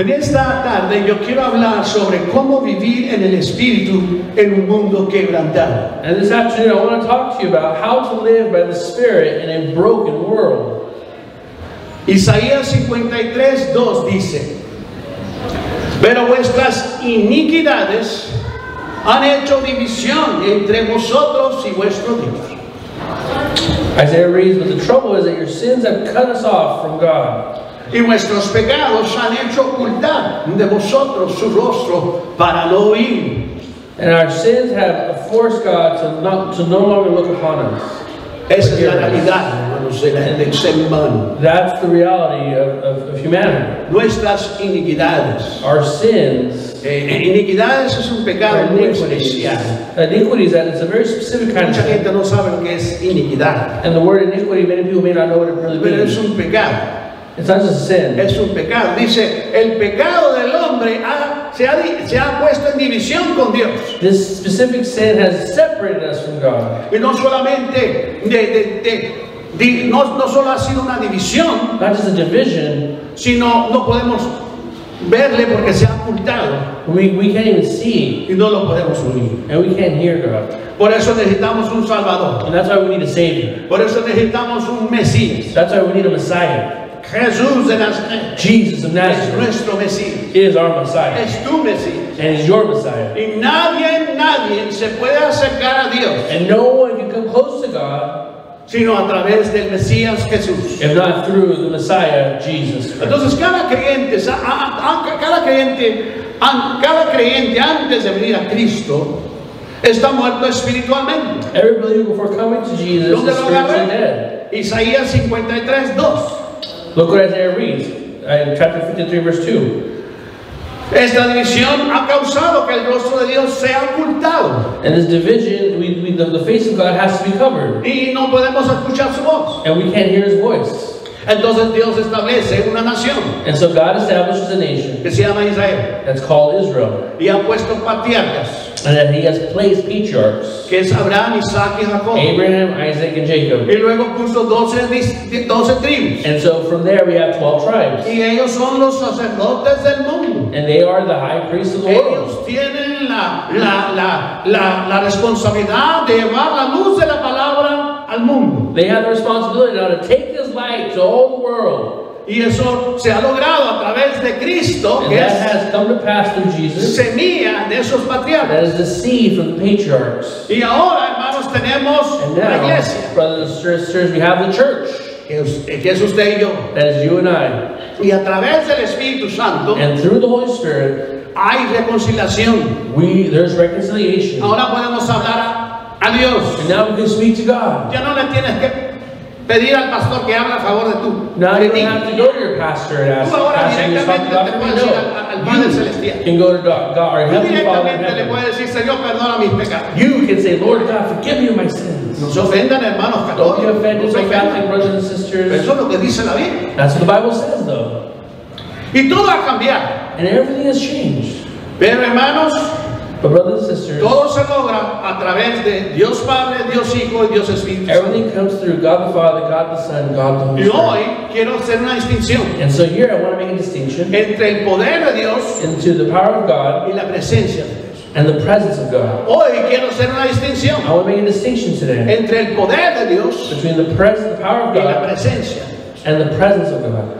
En esta tarde yo quiero hablar sobre cómo vivir en el Espíritu en un mundo quebrantado. And this afternoon, I want to talk to you about how to live by the Spirit in a broken world. Isaías 53, 2 dice, pero vuestras iniquidades han hecho división entre vosotros y vuestro Dios. Isaiah reads, But the trouble is that your sins have cut us off from God. Y vuestros pecados han hecho ocultar de vosotros su rostro para no oír. And our sins have forced God to, not, to no longer look upon us. Esa es la realidad, hermanos, de la- del ser humano. That's the reality of, of, of humanity. Nuestras iniquidades. Our sins, Eh, iniquidades es un pecado muy especial. That it's a very specific kind of Mucha sin. gente no sabe lo que es iniquidad, And the word iniquity, many people may not know what it really pero es means. un pecado. It's not just sin. Es un pecado. Dice, el pecado del hombre ha- se, ha, se ha puesto en división con Dios. This specific sin has separated us from God. Y no solamente, de, de- de- no, no solo ha sido una división, Not just a division, sino no podemos verle porque se ha ocultado we, we can't even see y no lo podemos oír. and we can't hear God. Por eso necesitamos un Salvador. And that's why we need a Savior. Por eso necesitamos un Mesías. That's why we need a Messiah. Jesús de Nazaret Jesus of es Nazareth nuestro Mesías. is our Messiah. Es tu Mesías. And He's your Messiah. Y nadie, nadie se puede acercar a Dios And no one can come close to God sino a través del Mesías Jesús. if not through the Messiah, Jesus Christ. Entonces cada creyente, cada creyente, cada creyente antes de venir a Cristo está muerto espiritualmente. Every believer before coming to Jesus ¿Dónde is lo spiritually agarré? dead. Isaías 53, 2. Look what Isaiah reads uh, in chapter 53, verse 2. Esta división ha causado que el rostro de Dios sea ocultado And this division, we, we, the, the face of God has to be covered. y no podemos escuchar su voz. And we can't hear His voice. Entonces Dios establece una nación And so God establishes a nation que se llama Israel that's called Israel. y ha puesto patriarcas And that He has placed patriarchs que es Abraham, Isaac y Jacob. Abraham, Isaac, and Jacob. Y luego puso 12, 12 tribus. And so from there we have 12 tribes. Y ellos son los sacerdotes del mundo. And they are the high priests of the world. Ellos tienen la, la, la, la, la responsabilidad de llevar la luz de la palabra al mundo. They have the responsibility now to take this light to all the world. Y eso se ha logrado a través de Cristo, que that es has come to pass through Jesus. semilla de esos That patriarcas. is the seed from the patriarchs. Y ahora, hermanos, tenemos And la now, iglesia, brothers and sisters, we have the church. que es, es usted y yo. Is you and I. Y a través del Espíritu Santo And through the Holy Spirit, hay reconciliación. we there's reconciliation. Ahora podemos hablar a, a Dios. And now we can speak to God. Ya no le tienes que pedir al pastor que hable a favor de tu Now de you don't have to go to your pastor and ask, Tú ahora directamente te puedes ir al, al Padre No. Celestial. You can go to God, our Tú directamente le puedes decir, Señor, perdona mis pecados. You can say, Lord God, forgive me of my sins. No se ofendan, hermanos Don't be católicos. offended, so Catholic brothers and sisters. Eso es lo que dice la Biblia. That's what the Bible says, though. Y todo ha cambiado. And everything has changed. Pero hermanos, But brothers and sisters, todo se logra a través de Dios Padre, Dios Hijo y Dios Espíritu everything comes through God the Father, God the Son, God the Holy Y Spirit. hoy quiero hacer una distinción And so here I want to make a distinction entre el poder de Dios into the power of God y la presencia de Dios. and the presence of God. Hoy quiero hacer una distinción I want to make a distinction today entre el poder de Dios between the presence, the power of y la God presencia. and the presence of God.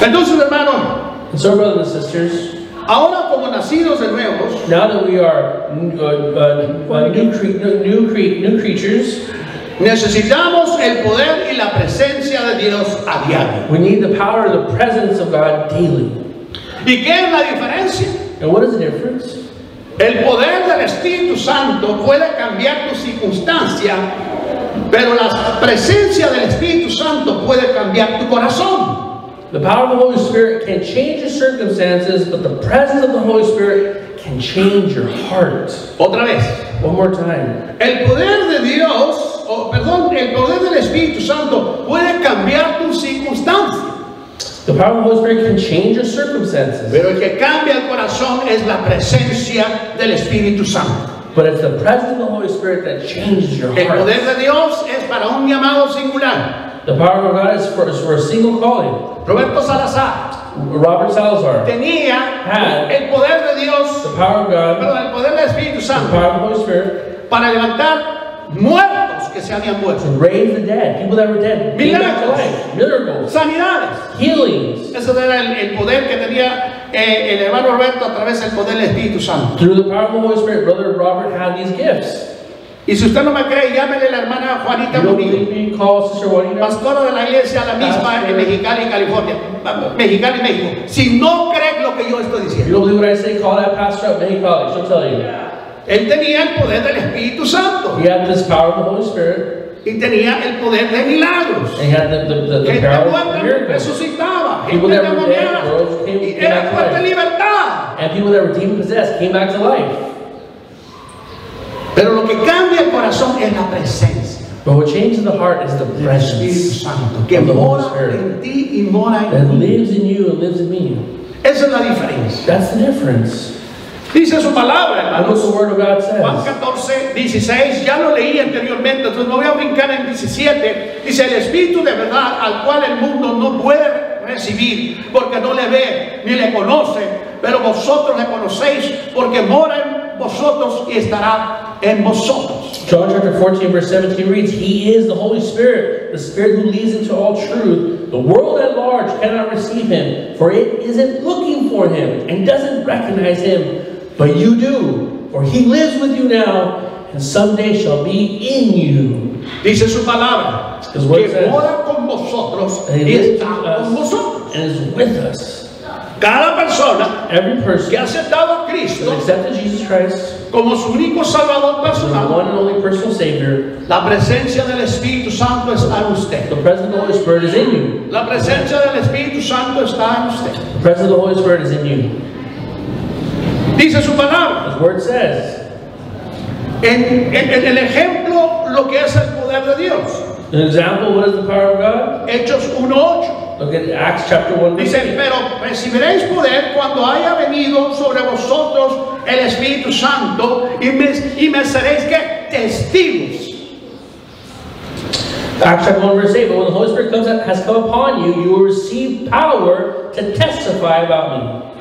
Entonces, hermano, And so, brothers and sisters, ahora como nacidos de nuevos, now that we are uh, uh, uh, new, cre- new, cre- new creatures, necesitamos el poder y la presencia de Dios a diario. we need the power and the presence of God daily. ¿Y qué es la diferencia? And what is the difference? El poder del Espíritu Santo puede cambiar tu circunstancia, pero la presencia del Espíritu Santo puede cambiar tu corazón. The power of the Holy Spirit can change your circumstances, but the presence of the Holy Spirit can change your heart. Otra vez, One more time. el poder de Dios, o perdón, el poder del Espíritu Santo puede cambiar tu circunstancia, The power of the Holy Spirit can change your circumstances, pero el que cambia el corazón es la presencia del Espíritu Santo. but it's the presence of the Holy Spirit that changes your El heart. poder de Dios es para un llamado singular. The power of God is for, is for a single calling. Roberto Salazar, Robert Salazar, tenía Had. el poder de Dios, the power of God, perdón, el poder del Espíritu the power of the Holy Spirit, para levantar muertos que se habían muerto, to raise the dead, people that were dead, Milagros. miracles, sanidades. healings, Ese era el, el poder que tenía eh, el hermano Roberto a través del poder del Espíritu Santo. Through the power of the Holy Spirit, Brother Robert had these gifts. Y si usted no me cree, llámele a la hermana Juanita Murillo, pastora de la iglesia, la misma en Mexicali, California, Mexicali, México. Si no cree lo que yo estoy You diciendo, don't believe what I say? Call that pastor up, May College. She'll tell you. él tenía el poder del Espíritu Santo He had this power of the Holy Spirit, y tenía el poder de milagros. and he had the, the, the, the Gente power of muerta miracles. resucitaba, People gente y era fuerte libertad. And people that were demon possessed came back to life. Pero lo que cambia el corazón es la presencia But what changes the heart is the presence Santo que of the Holy mora Spirit en ti y mora en that lives in you and lives in me. Esa es la diferencia. That's the difference. Dice su palabra, That's what the hermanos. Word of God Juan says. 14, 16, ya lo leí anteriormente, entonces no voy a brincar en 17. Dice, el Espíritu de verdad al cual el mundo no puede recibir porque no le ve ni le conoce, pero vosotros le conocéis porque mora en vosotros y estará en vosotros. John chapter 14, verse 17 reads, He is the Holy Spirit, the Spirit who leads into all truth. The world at large cannot receive Him, for it isn't looking for Him and doesn't recognize Him. But you do, for He lives with you now and someday shall be in you. Dice su palabra, His word que says- mora con vosotros And He y está with con vosotros. and is with us. Cada persona Every person que ha aceptado a who has Cristo accepted Jesus Christ como su único salvador personal, one and only personal Savior, la presencia del Espíritu Santo está en usted. the presence of the Holy Spirit is in you. La presencia del Espíritu Santo está en usted. The presence of the Holy Spirit is in you. Dice su palabra. His word says, En, en- en el ejemplo, lo que es el poder de Dios. An example, what is the power of God? Hechos 1.8. Look at Acts chapter 1, verse Dice, 8. pero recibiréis poder cuando haya venido sobre vosotros el Espíritu Santo y me, y me seréis que testigos. Acts chapter 1, verse 8. But when the Holy Spirit comes, has come upon you, you will receive power to testify about me.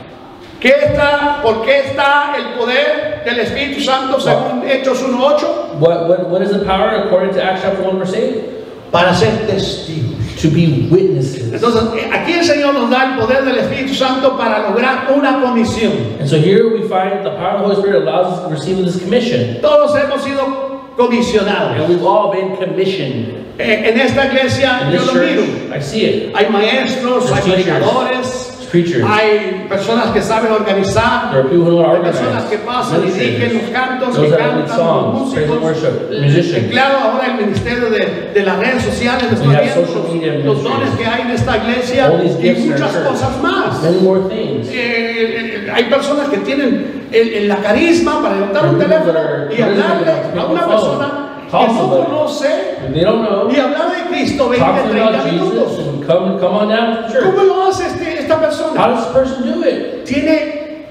¿Qué está, ¿Por qué está el poder del Espíritu Santo según Hechos 1.8? What, what, what is the power according to Acts chapter 1, verse 8? Para ser testigos. To be witnesses. Entonces, eh, aquí el Señor nos da el poder del Espíritu Santo para lograr una comisión. And so here we find the power of the Holy Spirit allows us to receive this commission. Todos hemos sido comisionados. And we've all been commissioned. Eh, En esta iglesia In yo this lo miro. church, I see it. Hay maestros, hay There's predicadores, preachers. hay personas que saben organizar, There are people who are hay personas que pasan y dirigen los cantos, que cantan, songs, músicos. worship, musicians. Claro, ahora el ministerio de, de las redes sociales, have viendo los, dones que hay en esta iglesia y muchas cosas más. Many more things. Eh, eh, hay personas que tienen el, el- la carisma para levantar un teléfono y hablarle a una persona somebody. conoce If they don't know, y hablar de Cristo 20, talk to them 30 about Jesus minutos. come, come on down to ¿Cómo church. lo hace este- esta persona? How does this person do it? Tiene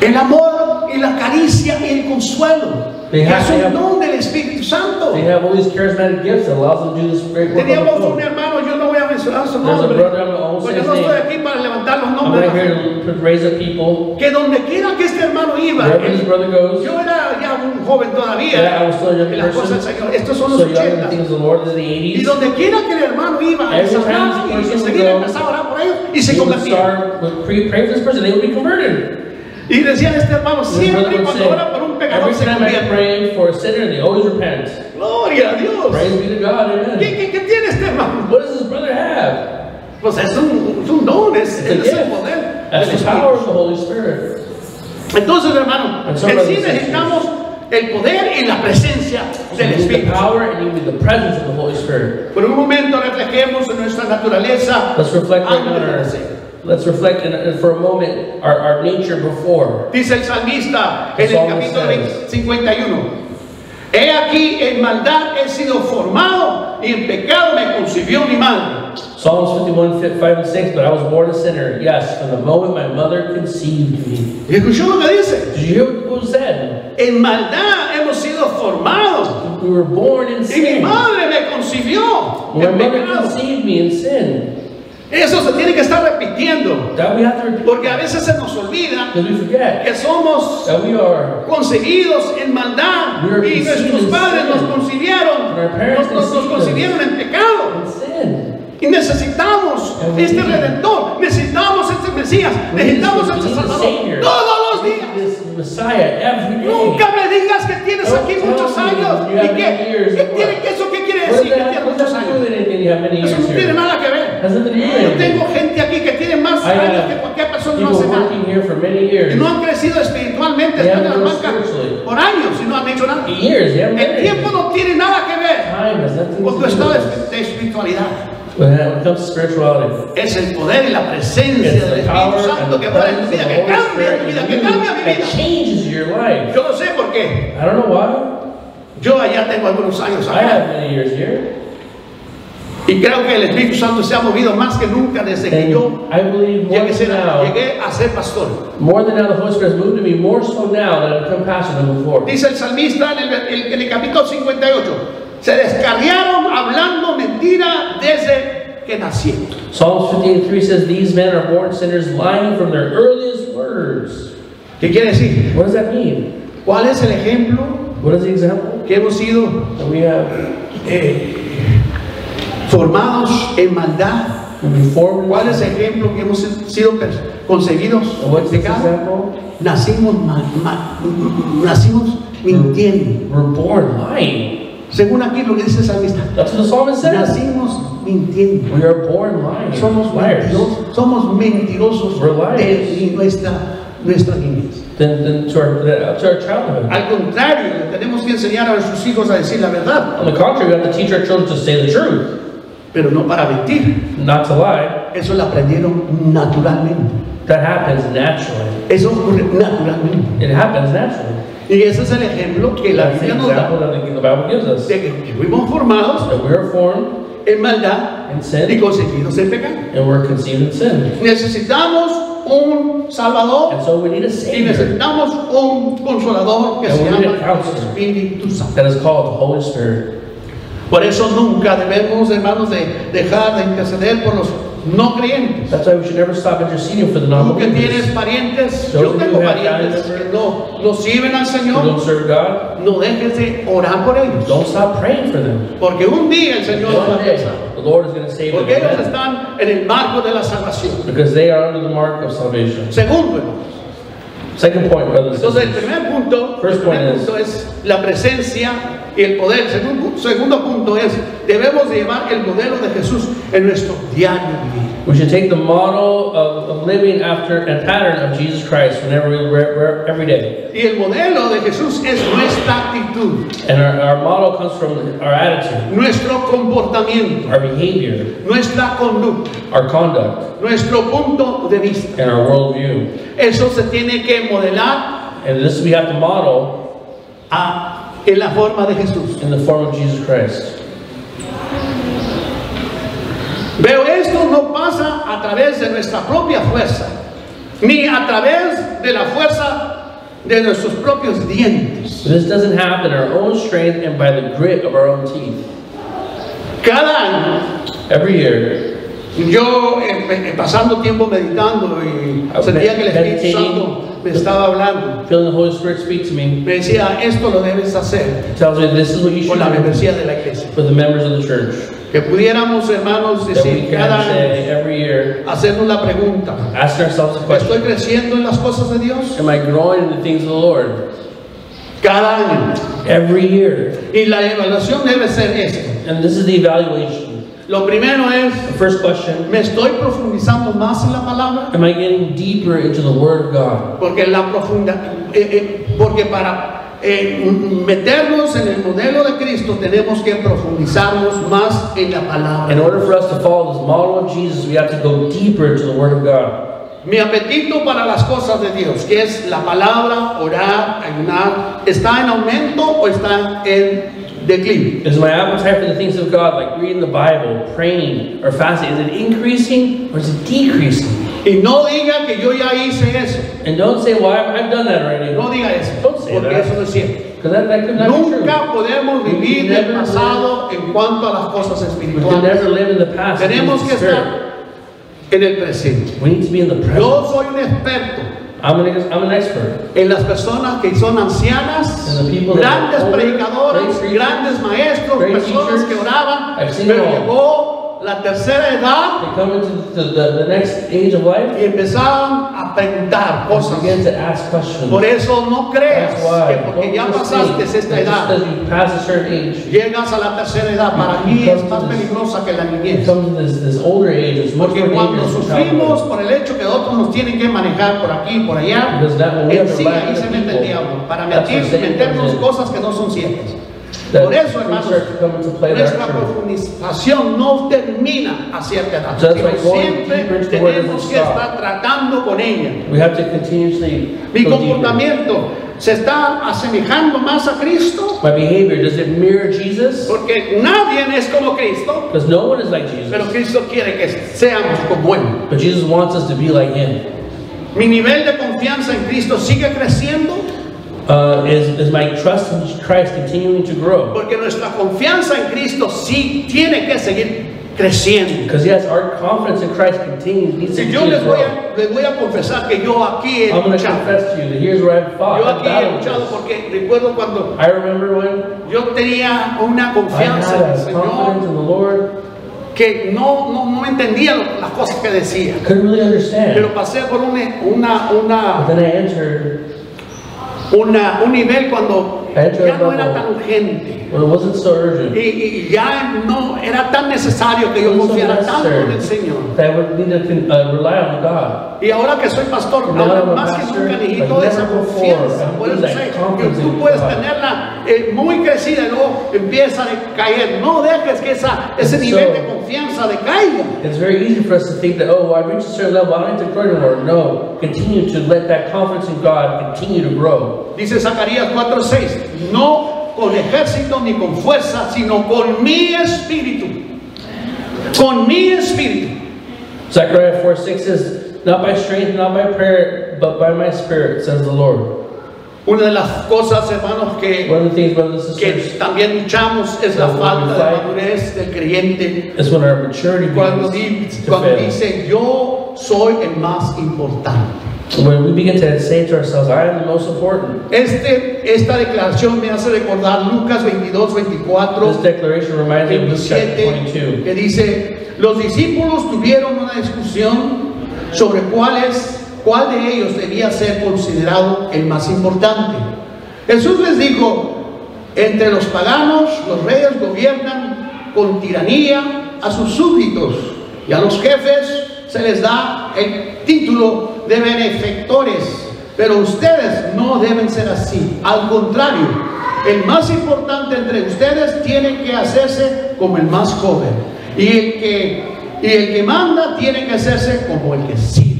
el amor y la caricia y el consuelo. They have- es they un have- don del Espíritu Santo. They have all these charismatic gifts that allows them to do this great work Teníamos un hermano, yo no voy a mencionar su There's a nombre, say porque his no estoy aquí para levantar los I'm nombres. not here to raise up people. Que donde quiera que este hermano iba, él- goes, yo era ya un joven todavía, y las cosas del Señor, estos son so los the 80. things of the Lord in the Y 80s. donde quiera que el hermano iba, Every time y enseguida empezaba a orar por ellos y se convertían. start with pre, pray for this person, they would be converted. Y decían este hermano, siempre cuando ora por un pecador every se convierte. for a sinner, they always repent. Gloria a Dios. Praise be to God, ¿Qué, amen. qué, qué tiene este hermano? What does this brother have? Pues es un, es un don, es, es el poder That's the power of the Holy Spirit. Entonces, hermano, en sí necesitamos el poder y la presencia So del Espíritu. Por un momento reflejemos en nuestra naturaleza Let's reflect let's reflect in, in- for a moment our, our nature before. Dice el salmista en el capítulo says. 51. He aquí en maldad he sido formado y en pecado me concibió mi madre. Psalms 51, 5 and 6, but I was born a sinner. Yes, from the moment my mother conceived me. ¿Y escuchó lo que dice? Did you hear what was said? En maldad hemos sido formados We were born in y mi sin. madre me concibió My mother conceived me in sin. Eso se tiene que estar repitiendo. That we have to repeat. Porque a veces se nos olvida Because we forget que somos that we are conseguidos en maldad y nuestros conceived in padres nos sin. concibieron, nos, nos- concibieron en pecado. Y necesitamos este redentor, necesitamos este Mesías, necesitamos este Salvador todos los días. Nunca me digas que tienes aquí muchos años. ¿Y qué of tiene, que eso qué quiere decir que that, tiene what does muchos años? Eso no tiene nada que ver. Yo tengo gente aquí que tiene más años que cualquier persona no hace nada. years. no han crecido espiritualmente, están en la banca por años y no han hecho nada. El tiempo no tiene nada que ver con tu estado de espiritualidad. When it comes to spirituality, Es el poder y la presencia it's del the power Espíritu and Santo the que mora en tu presence of vida, the que cambia tu Spirit vida, que cambia mi that vida. changes your life. Yo no sé por qué. I don't know why. Yo allá tengo algunos años I have many years here. Y creo que el Espíritu Santo se ha movido más que nunca desde que yo And I believe more llegué a ser, than now, llegué a ser pastor. more than now, the Holy Spirit has moved to me more so now that I've become pastor than before. Dice el salmista en el- en el capítulo 58, se descarriaron hablando mentira desde que nacieron. Psalms 58:3 says, These men are born sinners, lying from their earliest words. ¿Qué quiere decir? What does that mean? ¿Cuál es el ejemplo What is the example que hemos sido that we have? eh, formados en maldad? ¿Cuál es el ejemplo que hemos sido And what's pecado? example? Nacimos, ma- ma- nacimos mintiendo. We're born lying. Según aquí lo que dice el salmista, That's what the psalmist says. nacimos mintiendo. We are born lying. Somos liars. mentirosos, somos mentirosos We're liars. de nuestra, nuestra niñez. Then, then to, our, to our childhood. Al contrario, tenemos que enseñar a nuestros hijos a decir la verdad, On the contrary, we have to teach our children to say the truth, pero no para mentir. not to lie. Eso lo aprendieron naturalmente. That happens naturally. Eso ocurre naturalmente. It happens naturally. Y ese es el ejemplo que la Biblia nos da de que fuimos formados en maldad y sin concebidos en pecado. and we're conceived in sin. Necesitamos un Salvador And so we need a y necesitamos un consolador que And se llama. Espíritu Santo. that is called Holy Spirit. Por eso nunca debemos, hermanos, de dejar de interceder por los no creyentes. That's why we should never stop interceding for the Tú que tienes parientes, yo tengo parientes que no, no sirven al Señor, don't serve God. no dejes de orar por ellos. Don't stop praying for them. Porque un día el Señor va a the Lord is going to save them. Porque ellos están en el marco de la salvación. Because they are under the mark of salvation. Segundo, hermanos. Second point, brothers Entonces, el primer punto, el First primer point is- punto es la presencia y el poder. Segundo, segundo punto es, debemos de llevar el modelo de Jesús en nuestro diario vivir. We should take the model of, living after and pattern of Jesus Christ whenever we we're, every day. Y el modelo de Jesús es nuestra actitud, And our, our model comes from our attitude, nuestro comportamiento, our behavior, nuestra conducta, our conduct, nuestro punto de vista. and our worldview. Eso se tiene que modelar And this we have to model a- en la forma de Jesús. in the form of Jesus Christ. Pero esto no pasa a través de nuestra propia fuerza, ni a través de la fuerza de nuestros propios dientes. This doesn't happen in our own strength and by the grit of our own teeth. Cada año, Every year, yo eh, eh, pasando tiempo meditando y sentía que el Espíritu Santo me estaba hablando. feeling the Holy Spirit speak to me, Me decía, esto lo debes hacer tells me this is what you should la do membresía de la iglesia. for the members of the church. Que pudiéramos, hermanos, decir cada año, say every year, hacernos la pregunta, ask ourselves the question, ¿estoy creciendo en las cosas de Dios? am I growing in the things of the Lord? Cada año. Every year. Y la evaluación debe ser esto. And this is the evaluation. Lo primero es, The first question, ¿me estoy profundizando más en la palabra? am I getting deeper into the Word of God? Porque la profunda, eh, eh, porque para eh, meternos en el modelo de Cristo tenemos que profundizarnos más en la palabra. In order for us to follow this model of Jesus, we have to go deeper into the Word of God. Mi apetito para las cosas de Dios, que es la palabra, orar, ayunar, ¿está en aumento o está en declive? Is my appetite for the things of God, like reading the Bible, praying, or fasting, is it increasing or is it decreasing? Y no diga que yo ya hice eso. And don't say, well, I've, I've done that already. No diga eso, Don't say porque that. eso no es cierto. Because that, that could not be. Nunca podemos vivir del pasado en cuanto a las cosas We espirituales. never live in the past. Tenemos que estar en el presente. We need to be in the present. Yo soy un experto I'm an, I'm an expert. en las personas que son ancianas, grandes older, predicadores, grandes maestros, personas que teachers. oraban, I've seen pero llegó la tercera edad They come into the, the, the next age of life y empezaron a preguntar cosas. begin to ask questions. Por eso no creas que porque ya pasaste esta edad, age, llegas a la tercera edad, para mí es más peligrosa que la niñez. this, this older age, it's much Porque cuando sufrimos por el hecho que otros nos tienen que manejar por aquí y por allá, sí ahí se mete el diablo, para meternos cosas que no son ciertas. Por eso, hermanos, Nuestra profundización no termina a cierta edad. Sino siempre tenemos que estar tratando con ella. We have to continuously Mi comportamiento se está asemejando más a Cristo My behavior, does it mirror Jesus? porque nadie es como Cristo, Because no one is like pero Jesus. Cristo quiere que seamos como Él. But Jesus wants us to be like Him. Mi nivel de confianza en Cristo sigue creciendo Uh, is, is my trust in Christ continuing to grow? porque nuestra confianza en Cristo sí tiene que seguir creciendo. Because yes, our confidence in Christ continues, needs to Si yo continue les to voy, a, les voy a confesar que yo aquí he I'm going to confess to you that here's where I've fought. Yo aquí he luchado porque recuerdo cuando I remember when yo tenía una I confianza en el had a confidence Señor in the Lord. que no, no, no entendía las cosas que decía. I couldn't really understand. Pero pasé por una, una, But una, then I entered una- un nivel cuando ya no era tan urgente. when it wasn't so urgent. Y, y ya no era tan necesario que yo so confiara tanto en el Señor. that need to uh, rely on God. Y ahora que soy pastor, Now ahora más que pastor, nunca necesito esa confianza. Por eso sé que tú puedes God. tenerla eh, muy crecida y luego empieza a caer. No dejes que esa, ese So- nivel de confianza decaiga. It's very easy for us to think that, oh, I've reached a certain level, I don't need to grow anymore. No, continue to let that confidence in God continue to grow. Dice Zacarías 4:6, no con ejército ni con fuerza, sino con mi espíritu. Con mi espíritu. Zechariah 4 6 says, Not by strength, not by prayer, but by my spirit, says the Lord. Una de las cosas, hermanos, que, things, brothers que también luchamos es la falta de madurez del creyente. is when our maturity Cuando, di- cuando dice, yo soy el más importante. When we begin to say to ourselves, I am the most important. Este, esta declaración me hace recordar Lucas 22, 24. This declaration reminds me of Luke chapter 27, 22. que dice, los discípulos tuvieron una discusión sobre cuál, es, cuál de ellos debía ser considerado el más importante. Jesús les dijo, entre los paganos los reyes gobiernan con tiranía a sus súbditos y a los jefes se les da el título de benefactores, pero ustedes no deben ser así, al contrario, el más importante entre ustedes tiene que hacerse como el más joven. Y el que, y el que manda tiene que hacerse como el que sirve.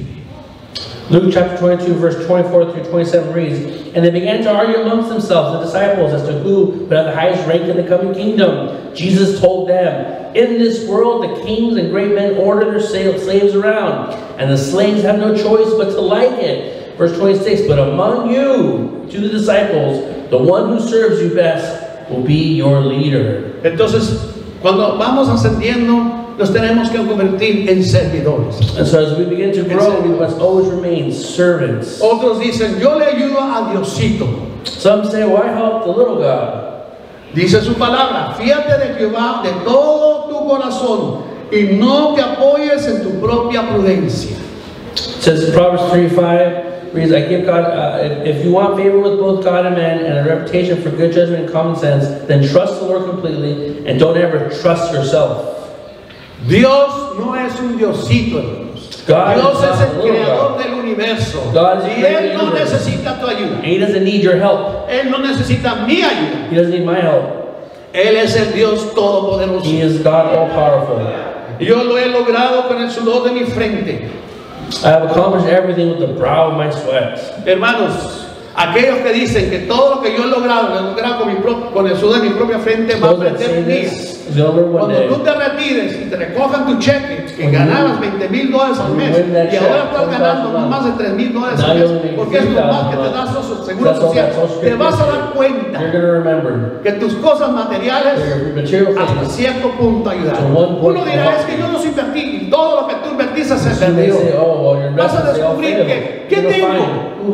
Luke chapter 22, verse 24 through 27 reads, And they began to argue amongst themselves, the disciples, as to who would have the highest rank in the coming kingdom. Jesus told them, In this world, the kings and great men order their slaves around, and the slaves have no choice but to like it. Verse 26, But among you, to the disciples, the one who serves you best will be your leader. Entonces, cuando vamos ascendiendo, nos tenemos que convertir en servidores. And so as we begin to grow, we must always remain servants. Otros dicen, yo le ayudo a Diosito. Some say, Well, I help the little God. Dice su palabra, fíjate de Jehová de todo tu corazón y no te apoyes en tu propia prudencia. It says Proverbs 3 5 reads, I give God, uh, if, if you want favor with both God and man and a reputation for good judgment and common sense, then trust the Lord completely and don't ever trust yourself. Dios no es un Diosito, hermanos. God Dios es el creador God. del universo. Y Él no necesita tu ayuda. He doesn't need your help. Él no necesita mi ayuda. He doesn't need my help. Él es el Dios todopoderoso. He is God all powerful. Yo lo he logrado con el sudor de mi frente. I have accomplished everything with the brow of my sweat. Hermanos, aquellos que dicen que todo lo que yo he logrado lo he logrado con, mi con el sudor de mi propia frente va a Cuando tú te retires y te recojan tu cheque, que ganabas 20 mil dólares al mes, y ahora estás ganando no 20,000 más de 3 mil dólares al mes, porque es lo más que te 3,000 da seguro social, te vas a dar cuenta que tus cosas materiales hasta cierto punto ayudaron. Uno dirá, es que yo los invertí y todo lo que tú invertiste se perdió. oh, Vas a descubrir que, ¿qué tengo?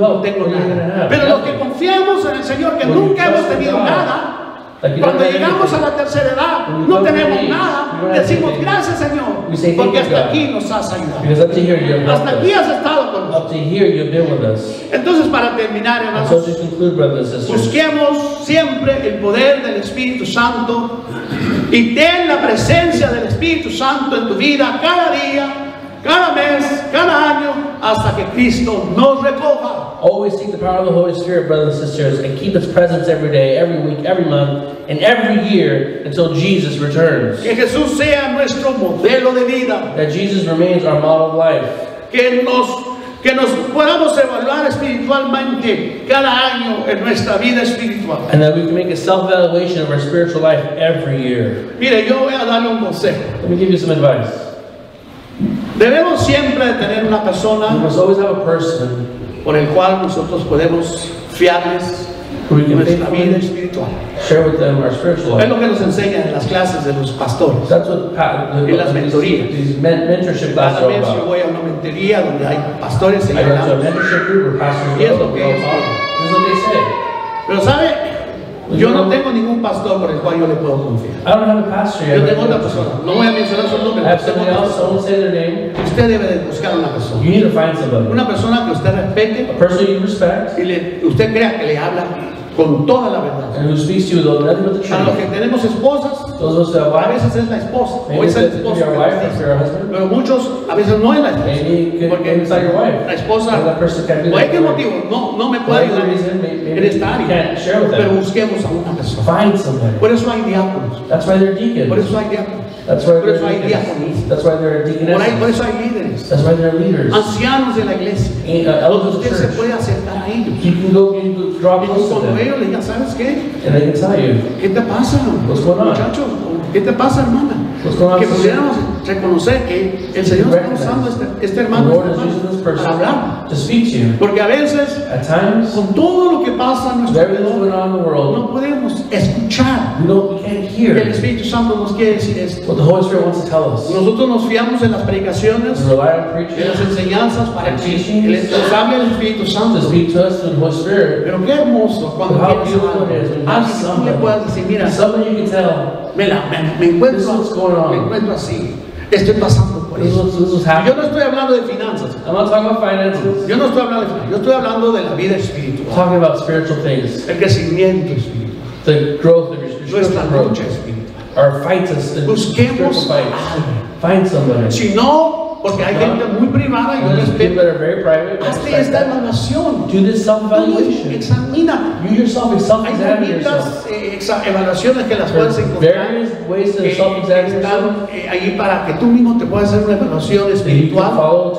No tengo nada. Pero los que confiamos en el Señor, que nunca hemos tenido nada, cuando llegamos a la tercera edad, no tenemos nada, decimos gracias Señor, We say, "Thank porque hasta God." aquí nos has ayudado. Hasta aquí has estado con nosotros. Entonces, para terminar, hermanos, Busquemos siempre el poder del Espíritu Santo y ten la presencia del Espíritu Santo en tu vida cada día, cada mes, cada año, hasta que Cristo nos recoja. Always seek the power of the Holy Spirit, brothers and sisters, and keep its presence every day, every week, every month, and every year until Jesus returns. Que Jesús sea nuestro modelo de vida, That Jesus remains our model of life. que nos, que nos podamos evaluar espiritualmente cada año en nuestra vida espiritual. And that we can make a self-evaluation of our spiritual life every year. Mire, yo voy a darle un consejo. Let me give you some advice. Debemos siempre tener una We must always have a person por el cual nosotros podemos fiarles can nuestra vida espiritual. Es lo que nos enseñan en las clases de los pastores. En las mentorías. Cada mes yo voy a una mentoría donde hay pastores y Y es lo que ellos. Pero sabe, yo no tengo ningún pastor por el cual yo le puedo confiar. I don't have a pastor yet. Yo tengo otra persona. No voy a mencionar su nombre. I have somebody else, I won't say their name. Usted debe de buscar una persona. You need to find somebody. Una persona que usted respete A person you respect y le- usted crea que le habla con toda la verdad. and who speaks to you with but the A los que truth. tenemos esposas, Those of us who have a veces es la esposa o es el esposo. your wife, your husband. Pero muchos a veces no es la esposa. Maybe it could- Porque it's not your wife. la esposa, Or that person can't do ¿por that qué motivo? No, no me puede ayudar en esta área. Pero busquemos a una persona. Find somebody. Por eso hay diáconos. That's why they're Por deacons. eso hay diáconos. That's why Por eso hay diáconos. That's why they're Por, ahí, por eso hay líderes. That's why they're leaders. Ancianos de la iglesia. Eh, uh, Usted se puede acercar a ellos. You can go, you can draw Y cuando ellos le digan, ¿sabes qué? And they can tell you, ¿Qué te pasa, What's going on? muchacho? ¿Qué te pasa, hermana? On, Que pudiéramos reconocer que el Señor está usando este, este hermano hermana, person para hablar. to speak to you. Porque a veces, At times, con todo lo que pasa with nuestro alrededor, no podemos escuchar can't que el Espíritu Santo nos quiere decir esto. what the Holy Spirit wants to tell us. Nosotros nos fiamos en las predicaciones, en las enseñanzas para que nos hable el Espíritu to Santo. speak to us through the Holy Spirit. Pero qué hermoso cuando alguien le puedas decir, mira, Tell, Mira, me, me encuentro, me encuentro así. Estoy pasando por eso. Yo no estoy hablando de finanzas. I'm not talking about finances. Yo no estoy hablando de finanzas. Yo estoy hablando de la vida I'm espiritual. talking about spiritual things. El crecimiento espiritual. The growth of your Nuestra spiritual lucha growth. espiritual. Our fights Busquemos a alguien. Find somebody. Si no, porque hay gente muy privada y yo respeto. Hazte esta evaluación. Do this self-evaluation. examina. You yourself Hay self-examine yourself. bonitas eh, evaluaciones que las puedes encontrar. various ways to que self-examine yourself. eh, ahí para que tú mismo te puedas hacer una evaluación espiritual.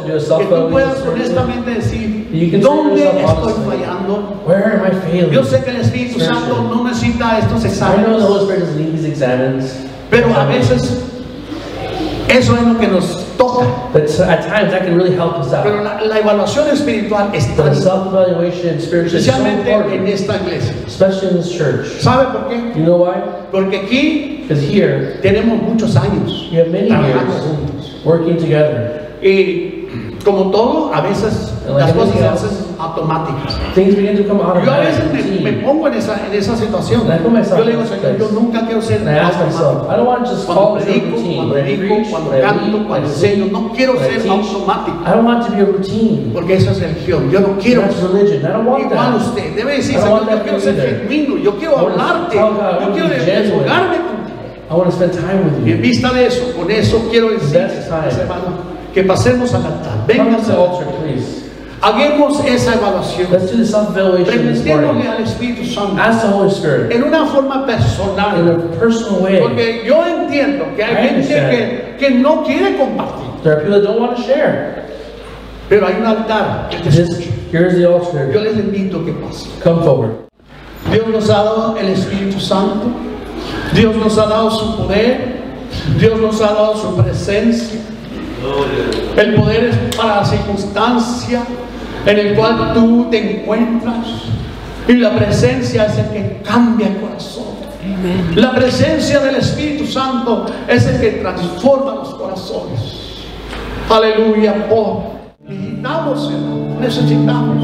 que tú puedas honestamente decir, ¿dónde estoy fallando? Where am I failing? Yo sé que el Espíritu Santo no necesita estos exámenes, pero a veces eso es lo que nos toca. But so- at times that can really help us Pero out. la, la evaluación espiritual self-evaluation spiritually is so especialmente en esta iglesia. especially in this church. ¿Sabe por qué? You know why? Porque aquí Because here tenemos muchos años trabajando juntos. working together. Y como todo, a veces Like las cosas else. hacen automáticas. Things begin to come Yo a veces automatic. me, pongo en esa, en esa situación. Yo le digo, Señor, yo nunca quiero ser automático. I don't want to just Cuando predico, cuando preach, cuando canto, cuando enseño, no quiero ser automático. I don't want to be a routine. Porque eso es religión. Yo no quiero. That's religion. I don't want Igual that. usted debe decir, Señor, yo quiero ser you genuino, yo quiero hablarte, yo quiero desfogarme contigo. I want to spend time with Y en you. vista de eso, con eso quiero decir, hermano, que pasemos al altar. Come Vengan, hagamos esa evaluación. Let's do self-evaluation this morning. al Espíritu Santo Ask the Holy Spirit en una forma in personal. a personal way. Porque yo entiendo que hay I gente que, que no quiere compartir. There are people that don't want to share. Pero hay un altar que te This, escucha. here's the Yo altar. les invito que pasen. Come forward. Dios nos ha dado el Espíritu Santo Dios nos ha dado su poder, Dios nos ha dado su presencia. El poder es para la circunstancia en el cual tú te encuentras. Y la presencia es el que cambia el corazón. La presencia del Espíritu Santo es el que transforma los corazones. Aleluya. Oh, necesitamos,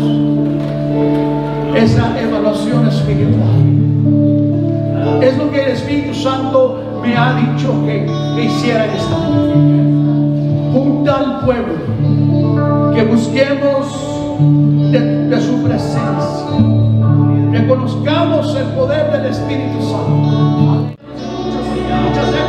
esa evaluación espiritual. Es lo que el Espíritu Santo me ha dicho que, que hiciera en esta mañana. Junta al pueblo, que busquemos de, su presencia, que conozcamos el poder del Espíritu Santo. Muchas veces,